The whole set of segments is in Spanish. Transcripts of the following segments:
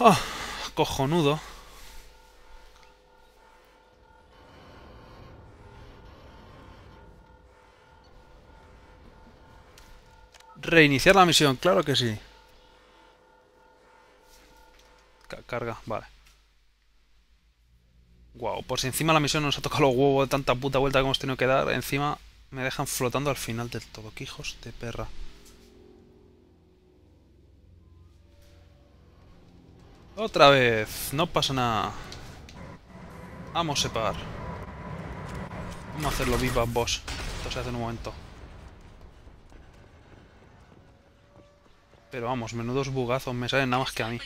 Ah, cojonudo. Reiniciar la misión, claro que sí. Ca- carga, vale. Guau, por si encima la misión nos ha tocado los huevos de tanta puta vuelta que hemos tenido que dar, encima me dejan flotando al final del todo. ¡Qué hijos de perra! Otra vez, no pasa nada. Vamos a separar. Vamos a hacerlo viva, boss. Esto se hace en un momento. Pero vamos, menudos bugazos me salen nada más que a mí.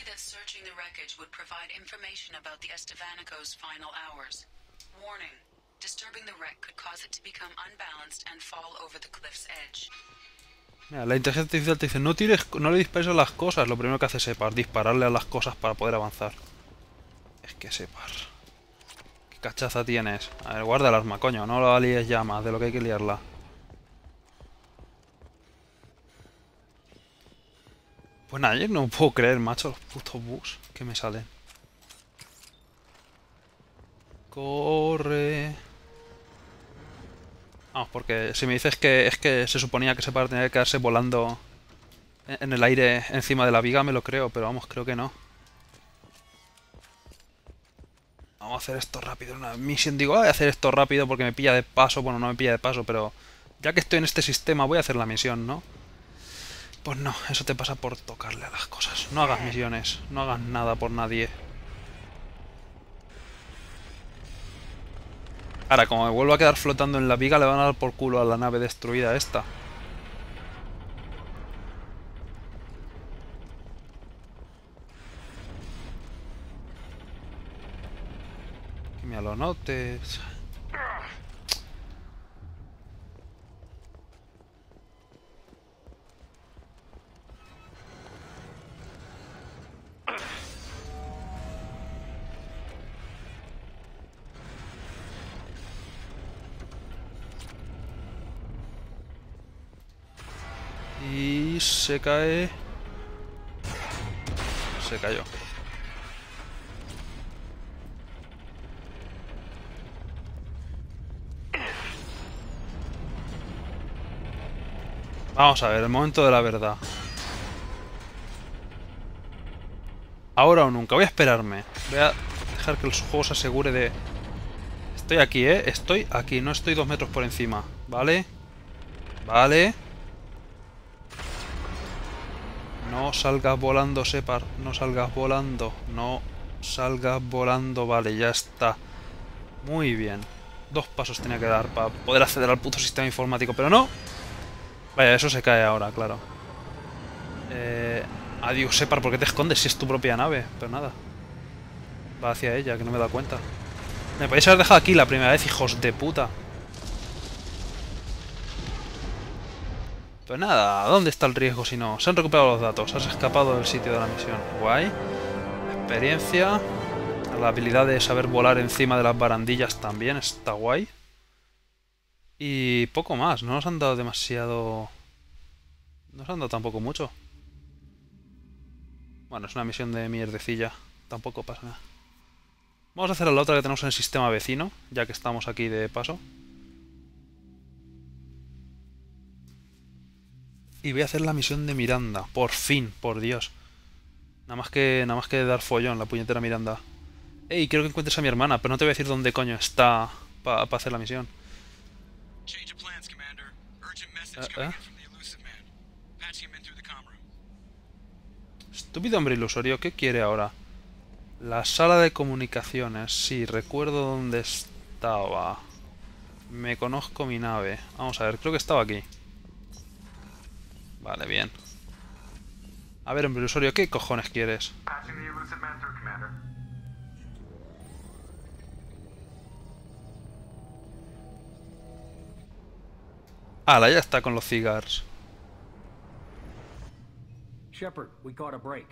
Warning. Disturbing the wreck could cause it to become unbalanced and fall over the cliff's edge. Mira, la inteligencia artificial te dice, no tires, no le dispares a las cosas. Lo primero que hace Separ, dispararle a las cosas para poder avanzar. Es que Separ. ¿Qué cachaza tienes? A ver, guarda el arma, coño. No la líes ya más de lo que hay que liarla. Pues nada, yo no puedo creer, macho, los putos bus que me salen. Corre. Vamos, porque si me dices que es que se suponía que Separ tenía que quedarse volando en en el aire encima de la viga, me lo creo, pero vamos, creo que no. Vamos a hacer esto rápido. Una misión, digo, voy a hacer esto rápido porque me pilla de paso. Bueno, no me pilla de paso, pero ya que estoy en este sistema, voy a hacer la misión, ¿no? Pues no, eso te pasa por tocarle a las cosas. No hagas misiones, no hagas nada por nadie. Ahora, como me vuelvo a quedar flotando en la viga, le van a dar por culo a la nave destruida esta. Que me lo notes. Y se cae. Se cayó. Vamos a ver, el momento de la verdad. Ahora o nunca, voy a esperarme. Voy a dejar que el juego se asegure de... Estoy aquí, ¿eh? Estoy aquí, no estoy dos metros por encima. ¿Vale? Vale. No salgas volando, Separ. No salgas volando. No salgas volando. Vale, ya está. Muy bien. Dos pasos tenía que dar para poder acceder al puto sistema informático, pero no. Vaya, eso se cae ahora, claro. Eh, adiós, Separ, ¿por qué te escondes si es tu propia nave? Pero nada. Va hacia ella, que no me da cuenta. Me podéis haber dejado aquí la primera vez, hijos de puta. Pues nada, ¿dónde está el riesgo si no? Se han recuperado los datos, has escapado del sitio de la misión. Guay. Experiencia. La habilidad de saber volar encima de las barandillas también está guay. Y poco más, no nos han dado demasiado... No nos han dado tampoco mucho. Bueno, es una misión de mierdecilla. Tampoco pasa nada. Vamos a hacer la otra que tenemos en el sistema vecino, ya que estamos aquí de paso. Y voy a hacer la misión de Miranda. Por fin, por Dios. Nada más que, nada más que dar follón, la puñetera Miranda. Ey, quiero que encuentres a mi hermana, pero no te voy a decir dónde coño está para hacer la misión. Comm room. Estúpido hombre ilusorio, ¿qué quiere ahora? La sala de comunicaciones. Sí, recuerdo dónde estaba. Me conozco mi nave. Vamos a ver, creo que estaba aquí. Vale, bien. A ver, hombre ¿qué cojones quieres? Ala, ya está con los cigars. Shepard, we caught a break.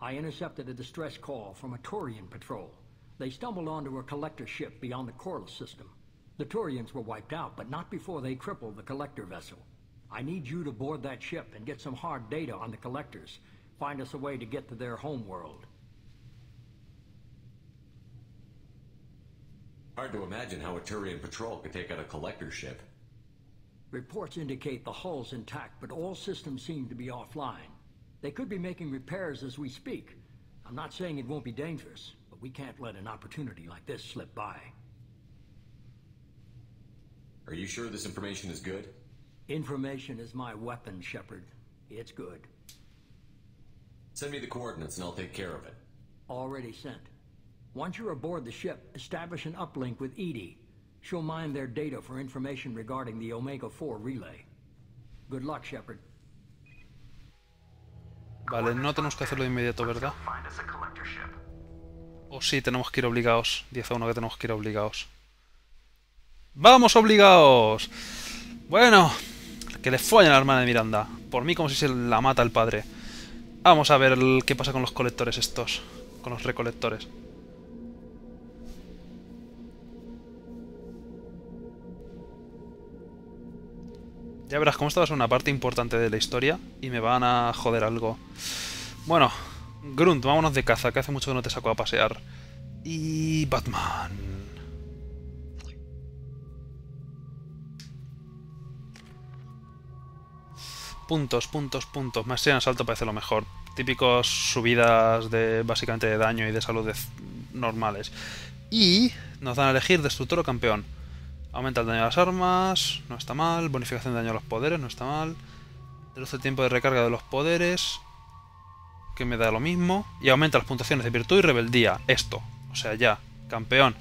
I intercepted a distress call from a Turian patrol. They stumbled onto a collector ship beyond the Corliss system. The Turians were wiped out, but not before they crippled the collector vessel. I need you to board that ship and get some hard data on the collectors. Find us a way to get to their home world. Hard to imagine how a Turian patrol could take out a collector ship. Reports indicate the hull's intact, but all systems seem to be offline. They could be making repairs as we speak. I'm not saying it won't be dangerous, but we can't let an opportunity like this slip by. Are you sure this information is good? Information is my weapon, Shepard. It's good. Send me the coordinates and I'll take care of it. Already sent. Once you're aboard the ship, establish an uplink with Edie. She'll mine their data for information regarding the Omega-4 relay. Good luck, Shepard. Vale, no tenemos que hacerlo de inmediato, ¿verdad? Find us a collector ship. O sí, tenemos que ir obligados. 10 a 1 que tenemos que ir obligados. ¡Vamos obligados! Bueno, que le follen a la hermana de Miranda. Por mí como si se la mata el padre. Vamos a ver qué pasa con los colectores estos. Con los recolectores. Ya verás cómo esta va a ser una parte importante de la historia y me van a joder algo. Bueno, Grunt, vámonos de caza, que hace mucho que no te saco a pasear. Y Batman. Puntos, puntos, puntos. Maestría en asalto parece lo mejor. Típicos subidas de básicamente de daño y de salud de- normales. Y nos dan a elegir destructor o campeón. Aumenta el daño a las armas, no está mal. Bonificación de daño a los poderes, no está mal. Reduce el tiempo de recarga de los poderes, que me da lo mismo. Y aumenta las puntuaciones de virtud y rebeldía. Esto. O sea, ya. Campeón.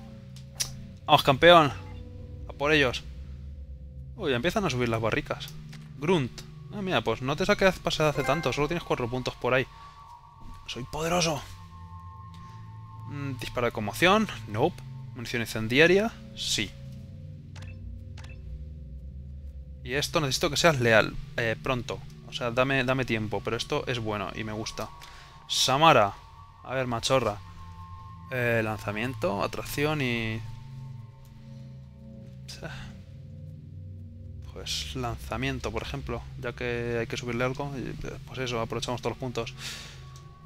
Vamos, campeón. A por ellos. Uy, empiezan a subir las barricas. Grunt. Ah, mira, pues no te saqué pasado hace tanto. Solo tienes cuatro puntos por ahí. Soy poderoso. Mm, disparo de conmoción. Nope. Munición incendiaria. Sí. Y esto necesito que seas leal. Eh, pronto. O sea, dame, dame tiempo. Pero esto es bueno y me gusta. Samara. A ver, machorra. Eh, lanzamiento, atracción y... Pues lanzamiento, por ejemplo. Ya que hay que subirle algo. y, Pues eso, aprovechamos todos los puntos.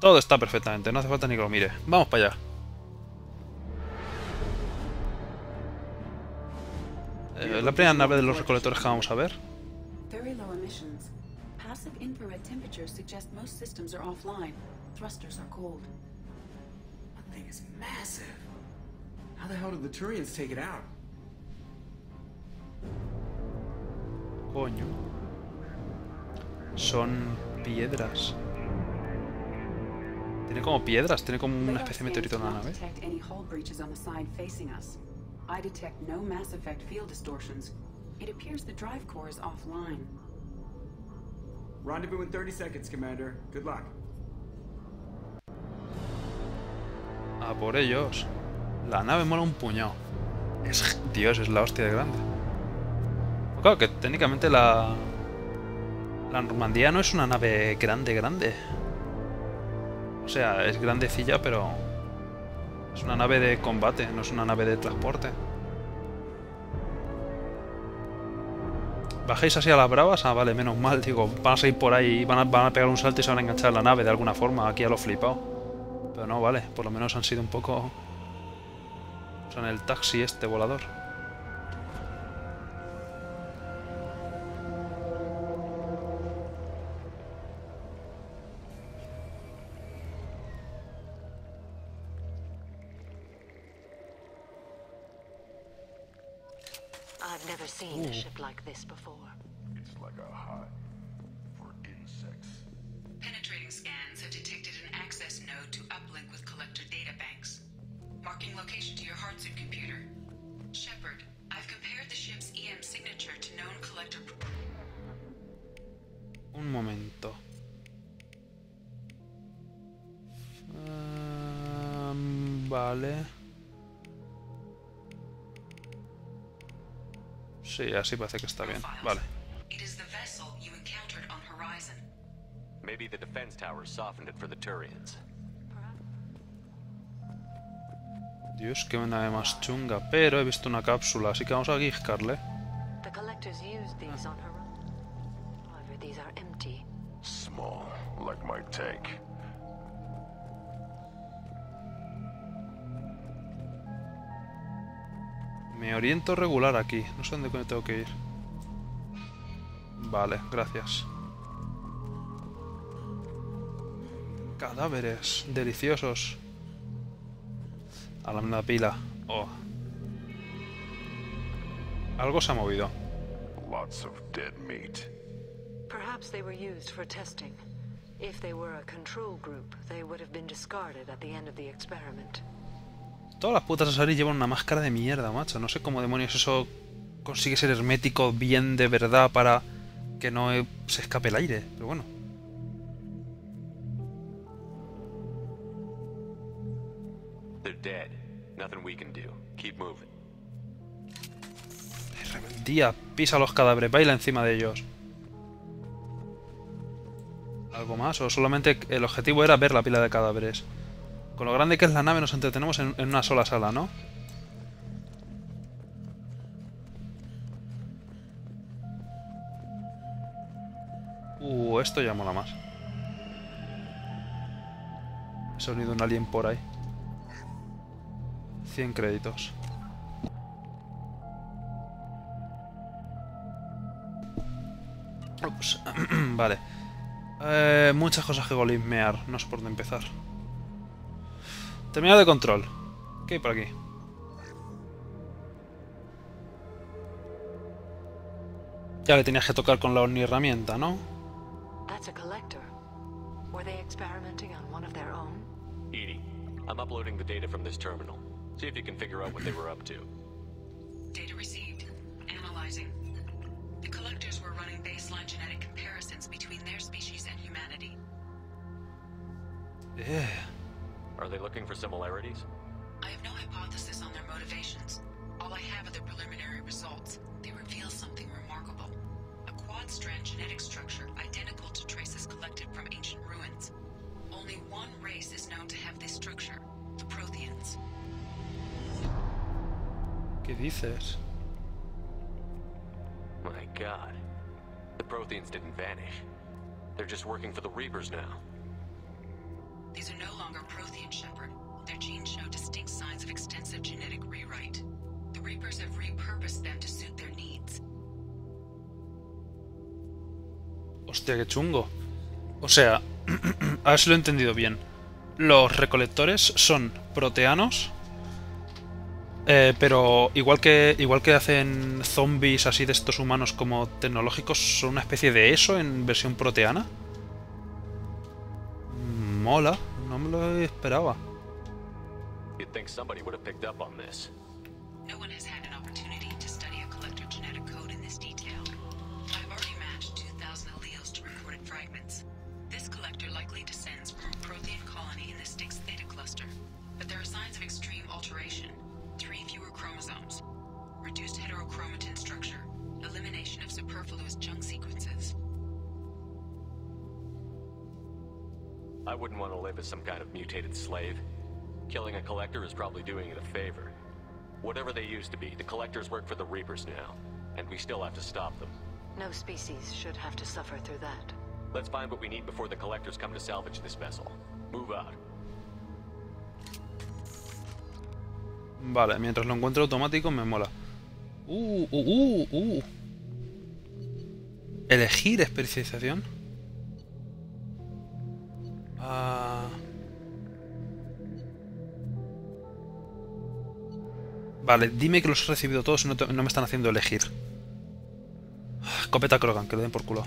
Todo está perfectamente. No hace falta ni que lo mire. Vamos para allá. Eh, la primera nave de los recolectores que vamos a ver. Thing is massive. How the hell did the Turians take it out? Coño. Son piedras. Tiene como piedras, tiene como una especie de meteorito en la nave. I detect no mass effect field distortions. It appears the drive core is offline. Rendezvous in 30 seconds, Commander. Good luck. A por ellos. La nave mola un puñado. Es, Dios, es la hostia de grande. Claro que técnicamente la... La Normandía no es una nave grande, grande. O sea, es grandecilla, pero... Es una nave de combate, no es una nave de transporte. ¿Bajáis así a las bravas? Ah, vale, menos mal, digo, van a salir por ahí, van a, van a pegar un salto y se van a enganchar a la nave de alguna forma, aquí a lo flipado. Pero no, vale, por lo menos han sido un poco... Son el taxi este volador. This before. It's like a hive for insects. Penetrating scans have detected an access node to uplink with collector data banks. Marking location to your Heartsuit computer. Shepard, I've compared the ship's EM signature to known collector. Un momento. Ehm, vale. Sí, así parece que está bien. Vale. Horizon. Maybe the defense towers softened it for the Turians. Dios, qué nave más chunga. Pero he visto una cápsula, así que vamos a guiscarle. The collectors used these on her own. However, these are empty. Small, like my tank. Me oriento regular aquí. No sé dónde tengo que ir. Vale, gracias. Cadáveres. Deliciosos. A la pila. Oh. Algo se ha movido. Lots of dead meat. Perhaps they were used for testing. If they were a control group, they would have been discarded at the end of the experiment. Todas las putas Asari llevan una máscara de mierda, macho. No sé cómo demonios eso consigue ser hermético bien de verdad para que no se escape el aire. Pero bueno. Rebeldía, pisa los cadáveres, baila encima de ellos. ¿Algo más? ¿O solamente el objetivo era ver la pila de cadáveres? Con lo grande que es la nave nos entretenemos en, una sola sala, ¿no? Uh, esto ya mola más. He sonido un alien por ahí. 100 créditos. Vale. Eh, muchas cosas que golismear. No sé por dónde empezar. Terminal de control. ¿Qué hay por aquí? Ya le tenías que tocar con la herramienta, ¿no? That's a collector. Were they experimenting on one of their own? Edie, I'm uploading the data from this terminal. See if you can figure out what they were up to. Data received. Analyzing. The collectors were running baseline genetic comparisons between their species and humanity. Yeah. Are they looking for similarities? I have no hypothesis on their motivations. All I have are the preliminary results. They reveal something remarkable. A quad-strand genetic structure identical to traces collected from ancient ruins. Only one race is known to have this structure, the Protheans. ¿Qué dices? My god. The Protheans didn't vanish. They're just working for the Reapers now. These are no longer Prothean Shepherd. Their genes show distinct signs of extensive genetic rewrite. The Reapers have repurposed them to suit their needs. Hostia, qué chungo. O sea, a ver si lo he entendido bien. Los recolectores son proteanos, eh, pero igual que, igual que hacen zombies así de estos humanos como tecnológicos, son una especie de eso en versión proteana. Mola, me lo esperaba. You'd think somebody would have picked up on this. I wouldn't want to live as some kind of mutated slave. Killing a collector is probably doing it a favor. Whatever they used to be, the collectors work for the Reapers now, and we still have to stop them. No species should have to suffer through that. Let's find what we need before the collectors come to salvage this vessel. Move out. Vale, mientras lo encuentro automático me mola. Uh, uh, uh, uh. Elegir especialización. Ah. Vale, dime que los he recibido todos y no, me están haciendo elegir. Escopeta Krogan, que le den por culo.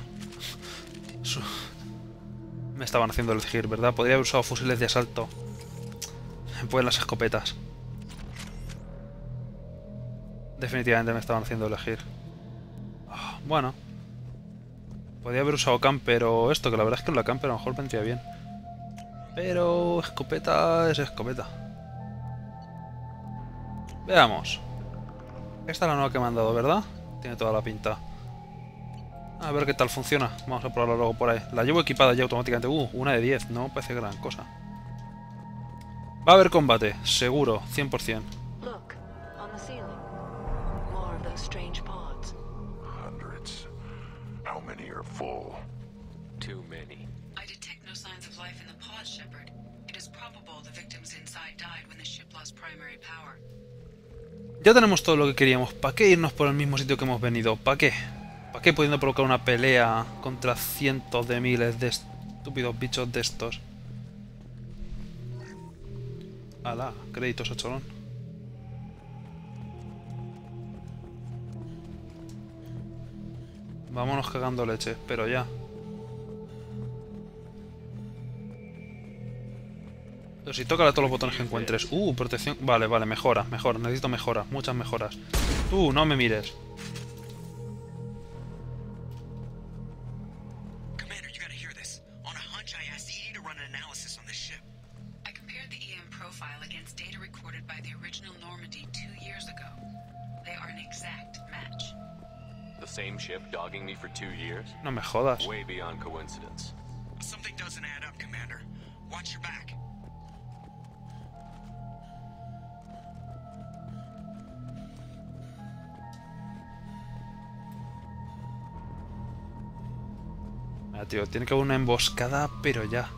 Me estaban haciendo elegir, ¿verdad? Podría haber usado fusiles de asalto. Pues las escopetas. Definitivamente me estaban haciendo elegir. Ah, Bueno. Podría haber usado camper o esto, que la verdad es que la camper a lo mejor vendría bien. Pero escopeta es escopeta. Veamos. Esta es la nueva que me han dado, ¿verdad? Tiene toda la pinta. A ver qué tal funciona. Vamos a probarlo luego por ahí. La llevo equipada ya automáticamente. Uh, una de 10. No parece gran cosa. Va a haber combate. Seguro. 100%. Ya tenemos todo lo que queríamos. ¿Para qué irnos por el mismo sitio que hemos venido? ¿Para qué? ¿Para qué pudiendo provocar una pelea contra cientos de miles de estúpidos bichos de estos? Ala, créditos a cholón. Vámonos cagando leche, pero ya. Si toca todos los botones que encuentres. Uh, protección. Vale, vale, mejora, mejora. Necesito mejora, muchas mejoras. Uh, no me mires. Commander, you gotta hear this. On a hunch, I asked Edie to run an analysis on this ship. I compared the EM profile against data recorded by the original Normandy two years ago. They are an exact match. The same ship dogging me for two years? No me jodas. Way beyond coincidence. Something doesn't add up, Commander. Watch your back. Tío, tiene que haber una emboscada, pero ya.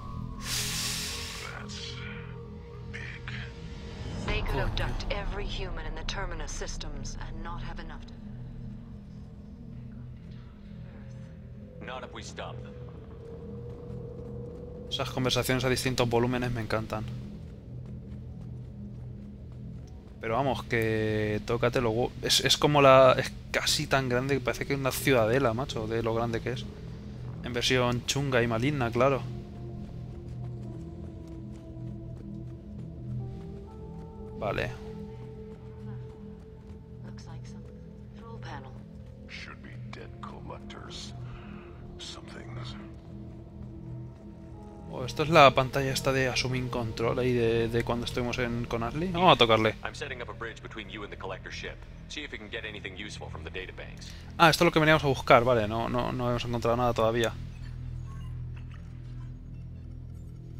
Esas conversaciones a distintos volúmenes me encantan. Pero vamos, que tócate huevos. Es, es como la... Es casi tan grande que parece que es una ciudadela, macho, de lo grande que es. En versión chunga y maligna, claro. Vale. Oh, esto es la pantalla esta de Assuming Control ahí de, de cuando estuvimos en, con Ashley. Vamos a tocarle. I'm setting up a bridge between you and the collector ship. See if you can get anything useful from the databanks. Ah, esto es lo que veníamos a buscar, vale. No, no, no hemos encontrado nada todavía.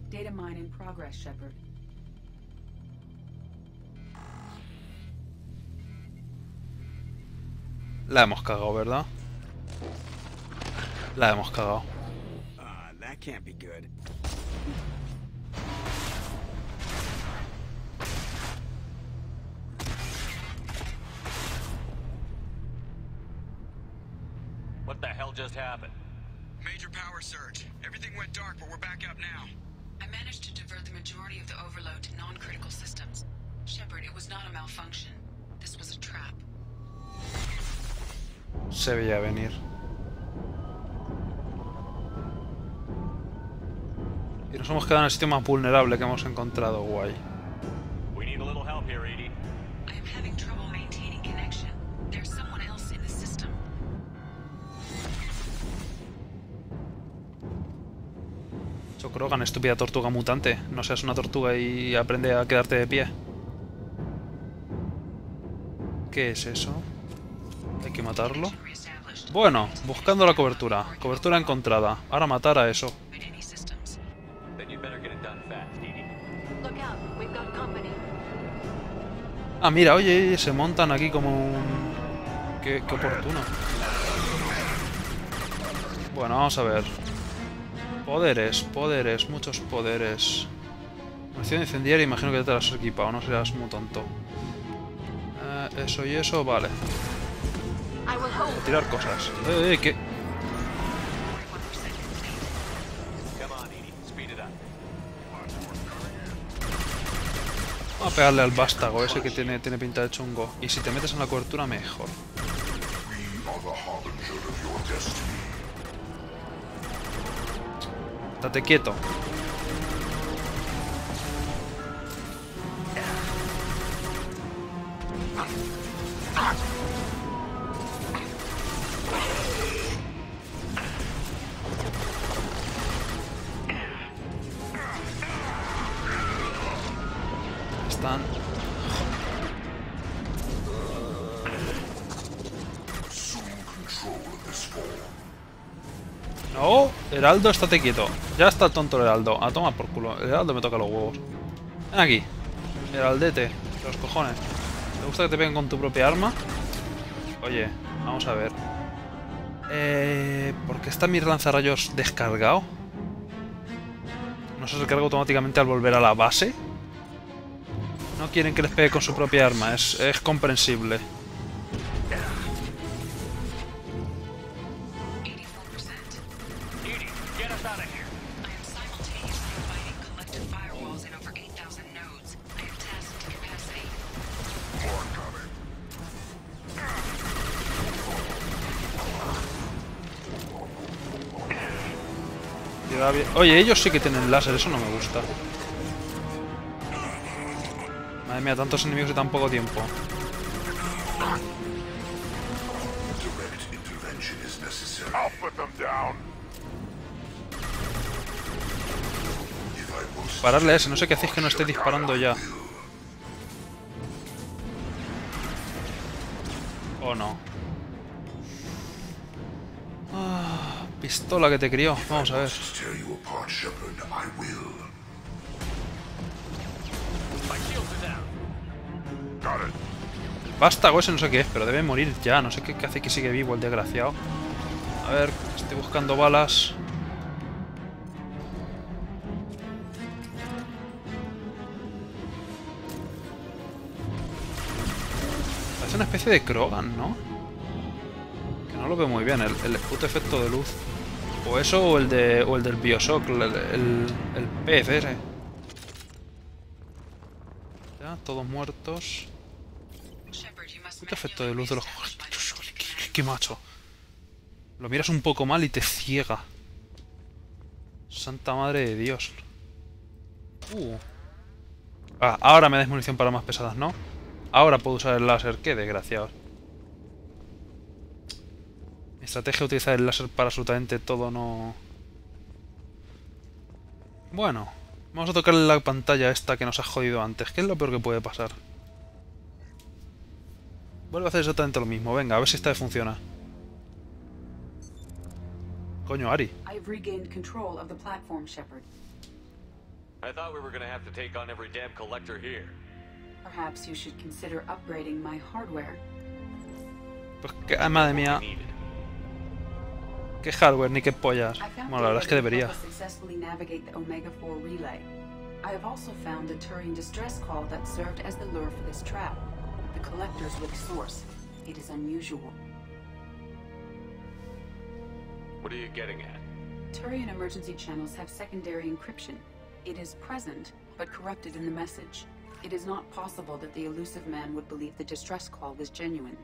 Data mine in progress, Shepard. La hemos cagado, ¿verdad? La hemos cagado. Ah, that can't be good. Just happened? Major power surge. Everything went dark, but we're back up now. I managed to divert the majority of the overload to non-critical systems. Shepard, it was not a malfunction. This was a trap. Se veía venir. Y nos hemos quedado en el sitio más vulnerable que hemos encontrado, guay. Chocrogan, estúpida tortuga mutante. No seas una tortuga y aprende a quedarte de pie. ¿Qué es eso? Hay que matarlo. Bueno, buscando la cobertura. Cobertura encontrada. Ahora matar a eso. Ah, mira, oye, se montan aquí como un... Qué, qué oportuno. Bueno, vamos a ver. Poderes, poderes, muchos poderes. Munición incendiaria, imagino que ya te las has equipado, no serás muy tonto. Eh, eso y eso, vale. Hold. Tirar cosas. Eh, eh, up. Vamos a pegarle al vástago ese que tiene, tiene pinta de chungo. Y si te metes en la cobertura, mejor. Estate quieto. No, Heraldo, estate quieto. Ya está el tonto Heraldo. A tomar por culo. El Heraldo me toca los huevos. Ven aquí. Heraldete. de Los cojones. ¿Te gusta que te peguen con tu propia arma? Oye, vamos a ver. Eh, ¿Por qué está mi lanzarrayos descargado? ¿No se recarga automáticamente al volver a la base? No quieren que les pegue con su propia arma, es comprensible. Oye, ellos sí que tienen láser, eso no me gusta. Madre mía, tantos enemigos y tan poco tiempo. Pararle a ese, no sé qué hacéis que no esté disparando ya. ¿O no? Pistola que te crió. Vamos a ver. Vástago ese no sé qué es, pero debe morir ya. No sé qué, qué hace que sigue vivo el desgraciado. A ver, estoy buscando balas. Parece una especie de Krogan, ¿no? Que no lo veo muy bien, el, el puto efecto de luz. O eso o el de. o el del Bioshock, el, el, el. Ya, todos muertos. Puto efecto de luz de los... ¡Qué, qué macho! Lo miras un poco mal y te ciega. Santa madre de Dios. Uh. Ah, ahora me dais munición para más pesadas, ¿no? Ahora puedo usar el láser. ¡Qué desgraciados! Estrategia utilizar el láser para absolutamente todo no... Bueno. Vamos a tocarle la pantalla esta que nos ha jodido antes. ¿Qué es lo peor que puede pasar? Vuelve a hacer exactamente lo mismo. Venga, a ver si esta vez funciona. Coño, Ari. I've regained control of the platform, Shepard. I thought we were gonna have to take on every damn collector here. Perhaps you should consider upgrading my hardware. Pues que, ah, madre mía. Qué hardware ni qué pollas. I found Bueno, la verdad es que debería. help us successfully navigate the Omega-4 relay. I have also found a Turian distress call that served as the lure for this trap. The collectors were the source. It is unusual. What are you getting at? Turian emergency channels have secondary encryption. It is present, but corrupted in the message. It is not possible that the elusive man would believe the distress call was genuine.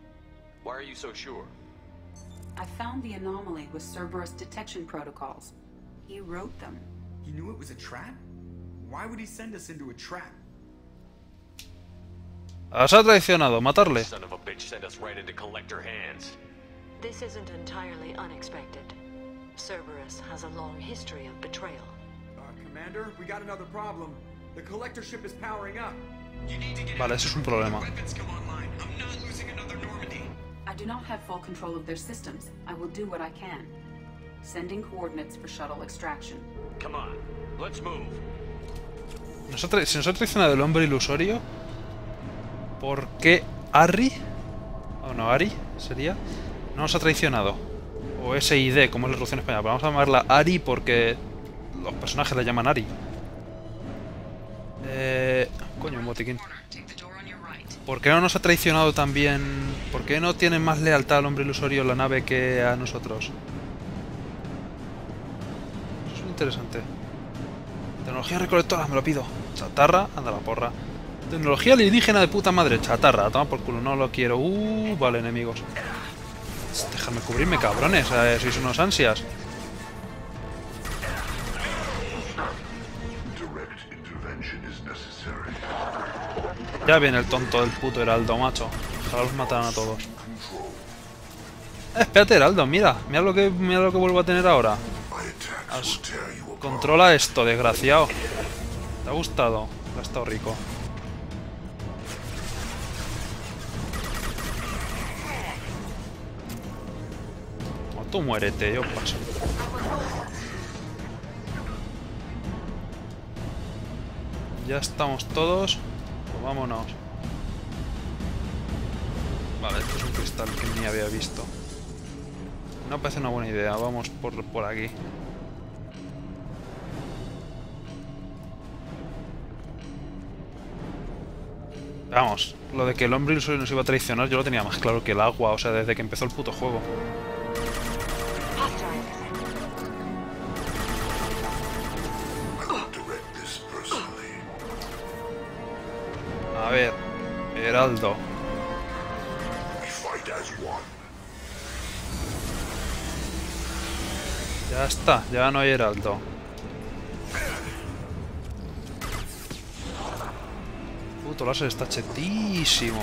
Why are you so sure? I found the anomaly with Cerberus detection protocols. He wrote them. He knew it was a trap? Why would he send us into a trap? Las ha traicionado, matarle. Son of a bitch sent us right into collector hands. This isn't entirely unexpected. Cerberus has a long history of betrayal. Uh, Commander, we got another problem. The collector ship is powering up. You need to get Vale, eso es un before the problema. I do not have full control of their systems. I will do what I can. Sending coordinates for shuttle extraction. Come on, let's move. Nos ha tra- se nos ha traicionado el hombre ilusorio. ¿Por qué Ari? O no, Ari sería. No nos ha traicionado. O SID, como es la traducción española. Pero vamos a llamarla Ari porque los personajes la llaman Ari. Eh. Coño, un botiquín. ¿Por qué no nos ha traicionado también? ¿Por qué no tiene más lealtad al hombre ilusorio la nave que a nosotros? Eso es interesante. Tecnología recolectora, me lo pido. Chatarra, anda la porra. Tecnología alienígena de puta madre, chatarra, toma por culo, no lo quiero. Uh, vale, enemigos. Déjame cubrirme, cabrones, sois unos ansias. Ya viene el tonto del puto Heraldo, macho. Ojalá los mataran a todos. Eh, espérate, Heraldo, mira. Mira lo que, mira lo que vuelvo a tener ahora. Controla esto, desgraciado. ¿Te ha gustado? Ha estado rico. O tú muérete, yo paso. Ya estamos todos. Vámonos. Vale, esto es un cristal que ni había visto. No parece una buena idea. Vamos por, por aquí. Vamos, lo de que el hombre nos iba a traicionar yo lo tenía más claro que el agua, o sea, desde que empezó el puto juego. Heraldo. Ya está, ya no hay Heraldo. Puto láser está chetísimo.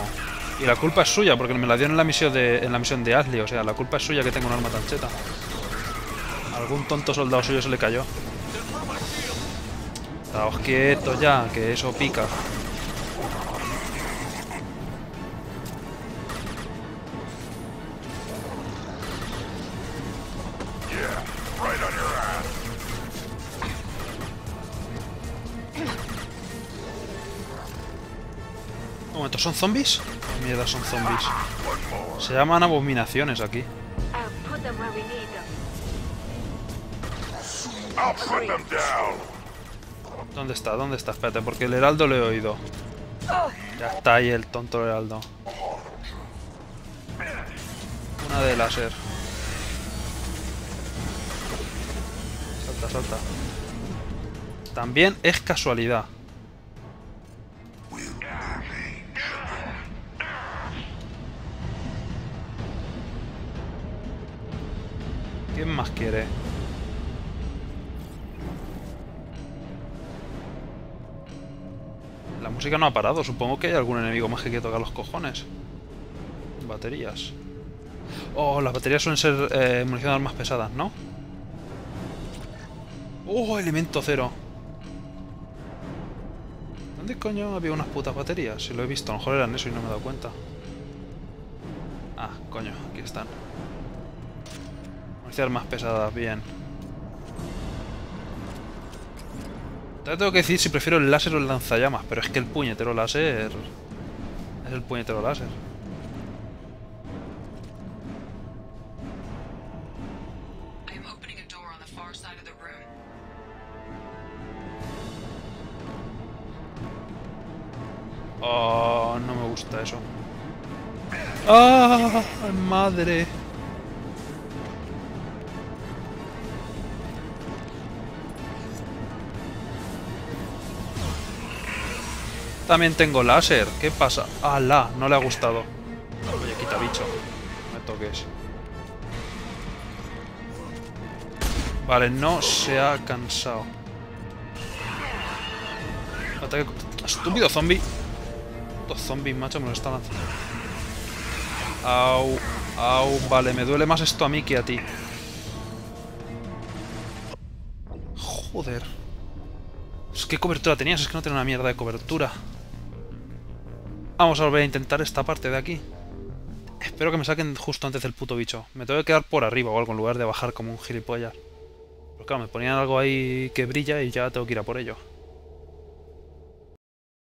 Y la culpa es suya, porque me la dio en la misión de, en la misión de Ashley. O sea, la culpa es suya que tengo un arma tan cheta. Algún tonto soldado suyo se le cayó. Estáos quietos ya, que eso pica. ¿Son zombies? Mierda, son zombies. Se llaman abominaciones aquí. ¿Dónde está? ¿Dónde está? Espérate, porque el heraldo lo he oído. Ya está ahí el tonto heraldo. Una de láser. Salta, salta. También es casualidad. La música no ha parado. Supongo que hay algún enemigo más que quiere tocar los cojones. Baterías. Oh, las baterías suelen ser eh, munición de armas pesadas, ¿no? ¡Oh, elemento cero! ¿Dónde coño había unas putas baterías? Si lo he visto, a lo mejor eran eso y no me he dado cuenta. Ah, coño, aquí están. Munición de armas pesadas, bien. Te tengo que decir si prefiero el láser o el lanzallamas, pero es que el puñetero láser... Es el puñetero láser. Oh, no me gusta eso. ¡Ah! ¡Madre! También tengo láser. ¿Qué pasa? ¡Hala! No le ha gustado. Oye, quita bicho. No me toques. Vale, no se ha cansado. Ataque... Estúpido zombie. Estos zombies, macho, me lo están haciendo. Au, au, vale, me duele más esto a mí que a ti. Joder. Es que cobertura tenías, es que no tenía una mierda de cobertura. Vamos a volver a intentar esta parte de aquí. Espero que me saquen justo antes del puto bicho. Me tengo que quedar por arriba o algo en lugar de bajar como un gilipollas. Pero claro, me ponían algo ahí que brilla y ya tengo que ir a por ello.